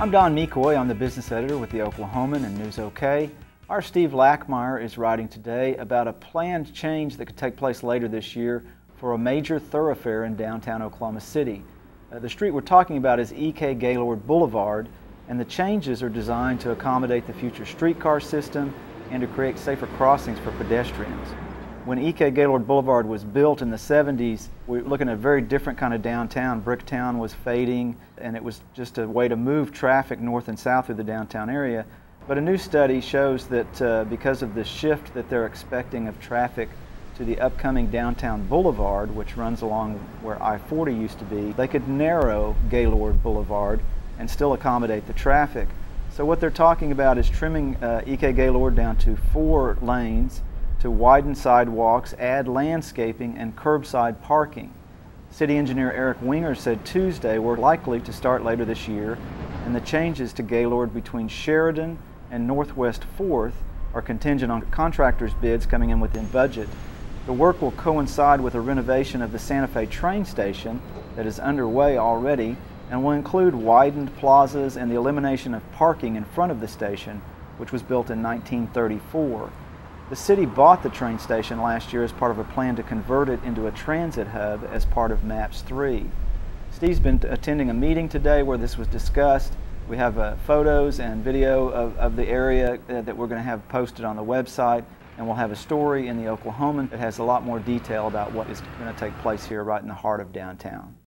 I'm Don Mecoy. I'm the business editor with the Oklahoman and News OK. Our Steve Lackmeyer is writing today about a planned change that could take place later this year for a major thoroughfare in downtown Oklahoma City. Uh, the street we're talking about is E.K. Gaylord Boulevard, and the changes are designed to accommodate the future streetcar system and to create safer crossings for pedestrians. When E.K. Gaylord Boulevard was built in the 70s, we were looking at a very different kind of downtown. Bricktown was fading, and it was just a way to move traffic north and south through the downtown area. But a new study shows that uh, because of the shift that they're expecting of traffic to the upcoming downtown boulevard, which runs along where I-40 used to be, they could narrow Gaylord Boulevard and still accommodate the traffic. So what they're talking about is trimming uh, EK Gaylord down to four lanes to widen sidewalks, add landscaping, and curbside parking. City engineer Eric Wenger said Tuesday we're likely to start later this year, and the changes to Gaylord between Sheridan and Northwest 4th are contingent on contractors' bids coming in within budget. The work will coincide with a renovation of the Santa Fe train station that is underway already and will include widened plazas and the elimination of parking in front of the station, which was built in 1934. The city bought the train station last year as part of a plan to convert it into a transit hub as part of MAPS 3. Steve's been attending a meeting today where this was discussed. We have uh, photos and video of, of the area uh, that we're going to have posted on the website, and we'll have a story in the Oklahoman that has a lot more detail about what is going to take place here right in the heart of downtown.